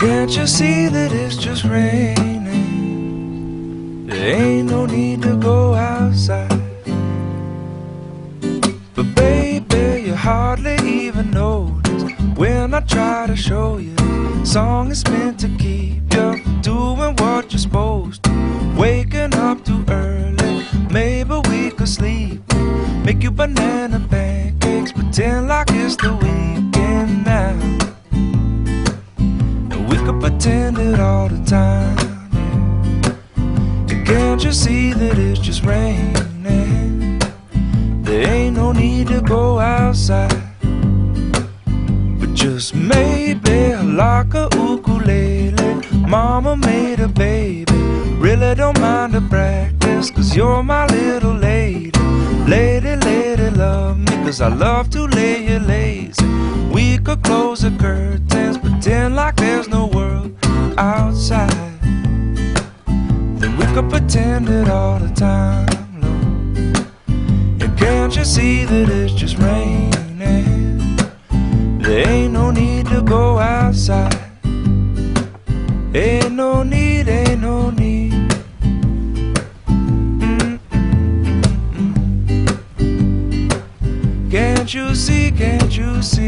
Can't you see that it's just raining? There ain't no need to go outside. But baby, you hardly even notice when I try to show you. Song is meant to keep you doing what you're supposed to. Waking up too early, maybe we could sleep. Make you banana pancakes, pretend like it's the weekend it all the time. yeah. Can't you see that it's just raining? There ain't no need to go outside. But just maybe like a ukulele. Mama made a baby. Really don't mind the practice, cause you're my little lady. Lady, lady, love me, cause I love to lay you lazy. We could close the curtains, pretend like could pretend it all the time, Lord. Can't you see that it's just raining? There ain't no need to go outside. Ain't no need, ain't no need. Can't you see, can't you see?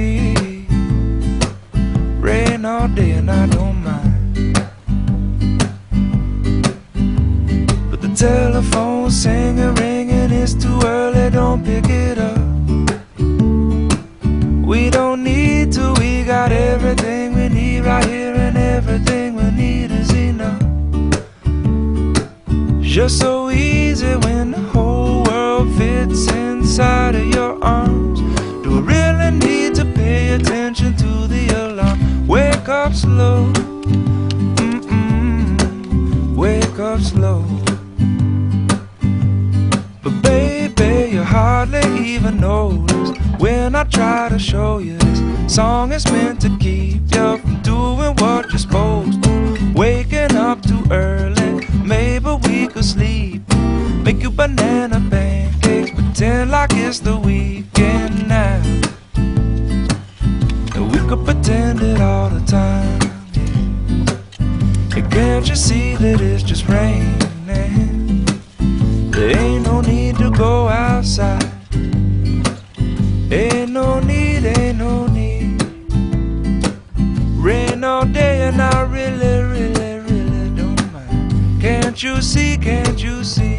Telephone's singing, ringing, it's too early, don't pick it up. We don't need to, we got everything we need right here, and everything we need is enough. Just so easy when the whole world fits inside of your arms. Do we really need to pay attention to the alarm? Wake up slow, mm-mm, wake up slow. Hardly even notice when I try to show you this song is meant to keep you from doing what you're supposed to. Waking up too early, maybe we could sleep. Make you banana pancakes, pretend like it's the weekend now. And we could pretend it all the time. And can't you see that it's just raining? There ain't no need to go outside. Ain't no need, ain't no need. Rain all day and I really, really, really don't mind. Can't you see, can't you see?